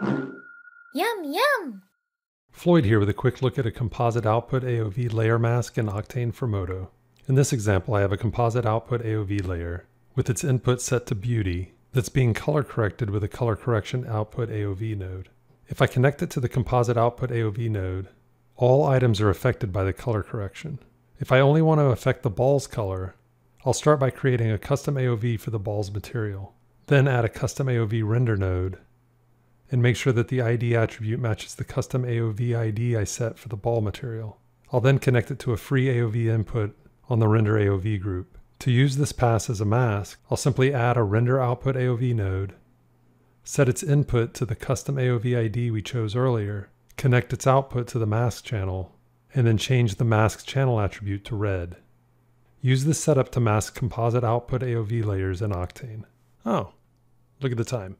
Yum, yum! Floyd here with a quick look at a composite output AOV layer mask in Octane for Modo. In this example, I have a composite output AOV layer with its input set to beauty that's being color corrected with a color correction output AOV node. If I connect it to the composite output AOV node, all items are affected by the color correction. If I only want to affect the ball's color, I'll start by creating a custom AOV for the ball's material, then add a custom AOV render node, and make sure that the ID attribute matches the custom AOV ID I set for the ball material. I'll then connect it to a free AOV input on the render AOV group. To use this pass as a mask, I'll simply add a render output AOV node, set its input to the custom AOV ID we chose earlier, connect its output to the mask channel, and then change the mask channel attribute to red. Use this setup to mask composite output AOV layers in Octane. Oh, look at the time.